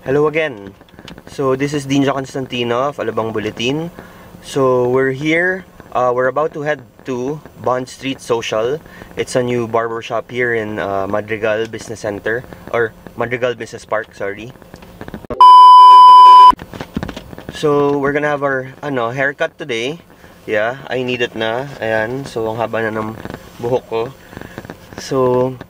Hello again. So this is Dinja Constantino of Alabang Bulletin. So we're here. Uh, we're about to head to Bond Street Social. It's a new barber shop here in uh, Madrigal Business Center or Madrigal Business Park. Sorry. So we're gonna have our ano haircut today. Yeah, I need it na. Ayan. So ang haba na ng buhok ko. So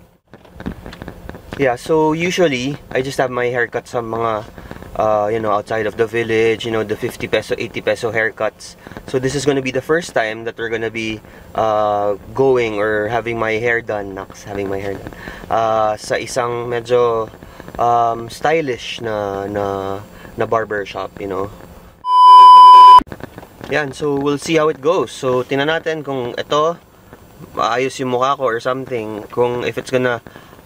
yeah, so usually I just have my haircut sa mga uh, you know, outside of the village, you know, the 50 peso, 80 peso haircuts. So this is to be the first time that we're to be uh, going or having my hair done, Nax, having my hair done, uh, sa isang medyo um, stylish na, na, na barber shop, you know. Yan, so we'll see how it goes. So, tingnan natin kung ito, maayos yung mukha ko or something. Kung if it's gonna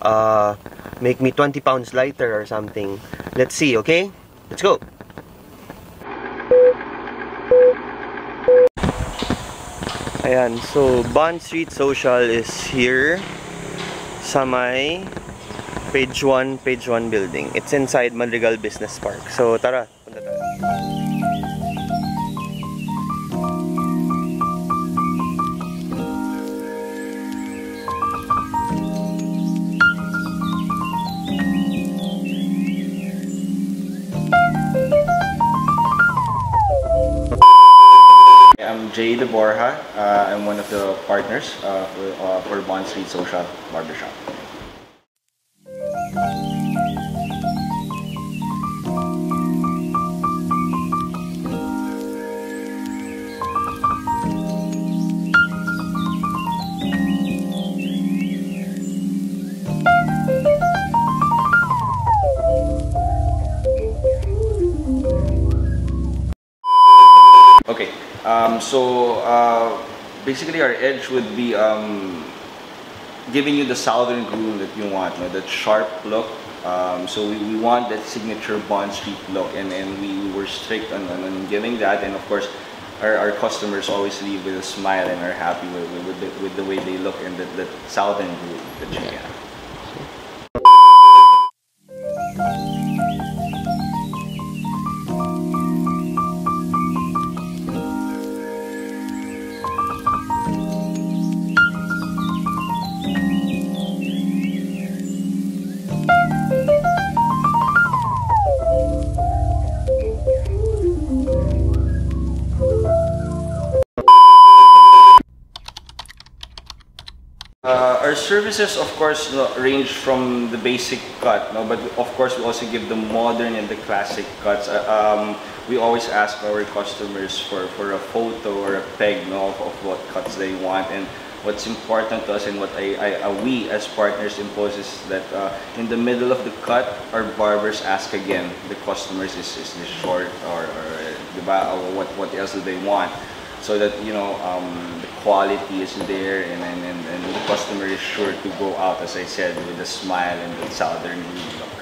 uh, make me 20 pounds lighter or something. Let's see, okay? Let's go! Ayan, so Bond Street Social is here sa may page 1, page 1 building. It's inside Madrigal Business Park. So tara, punta tayo. Jay De Borja. Uh, I'm one of the partners uh, for, uh, for Bond Street Social Barbershop. Um, so uh, basically our edge would be um, giving you the southern groove that you want, no? that sharp look. Um, so we, we want that signature Bond Street look and, and we were strict on, on, on giving that and of course our, our customers always leave with a smile and are happy with, with, with, the, with the way they look and the, that southern groove that you get. Services, of course, no, range from the basic cut, no, but of course we also give the modern and the classic cuts. Uh, um, we always ask our customers for, for a photo or a peg no, of, of what cuts they want. And what's important to us and what I, I, uh, we as partners impose is that uh, in the middle of the cut, our barbers ask again. The customers is, is this short or, or, or what, what else do they want so that you know um, the quality is there and, and, and, the customer is sure to go out as I said with a smile and the southern look.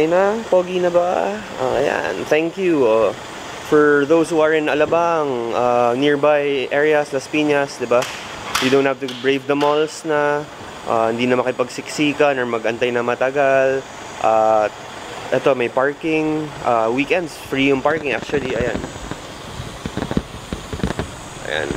Okay na? Pogi na ba? Ah, ayan. Thank you. Oh. For those who are in Alabang, uh, nearby areas, Las Piñas, di ba? You don't have to brave the malls na ah, hindi na makipagsiksikan or magantay na matagal. At eto, may parking. Ah, weekends, free yung parking actually. Ayan. Ayan.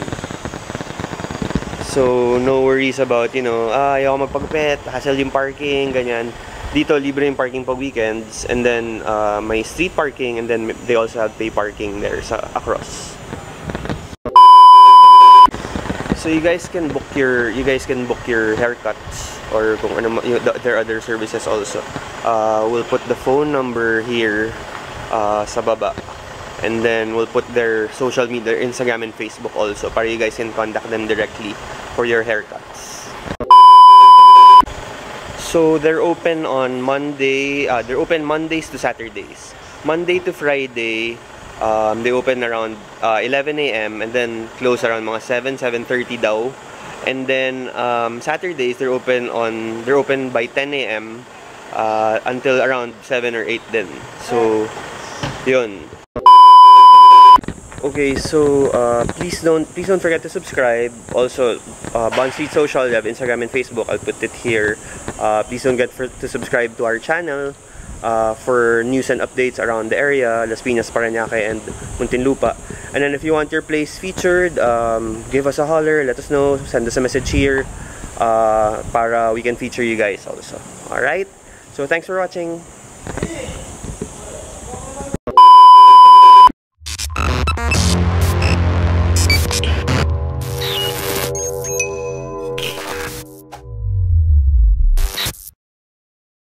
So, no worries about, you know, ah, ayaw magpagupit, hassle yung parking, ganyan. Dito, libre yung parking pag weekends. And then, uh, may street parking and then they also have pay parking there sa across. So you guys can book your you guys can book your haircuts or kung ano you, other services also. Uh, we'll put the phone number here uh, sa baba. And then we'll put their social media, Instagram and Facebook also para you guys can contact them directly for your haircuts. So they're open on Monday, uh, they're open Mondays to Saturdays. Monday to Friday, um, they open around uh, 11 a.m. and then close around mga 7, 7.30 daw. And then um, Saturdays, they're open on, they're open by 10 a.m. Uh, until around 7 or 8 din. So, yun. Okay, so uh, please don't please don't forget to subscribe. Also, uh, Bond Street Social, we have Instagram and Facebook. I'll put it here. Uh, please don't get for, to subscribe to our channel uh, for news and updates around the area, Las Piñas, Parañaque, and Muntinlupa. And then if you want your place featured, um, give us a holler. Let us know. Send us a message here uh, para we can feature you guys also. All right. So thanks for watching.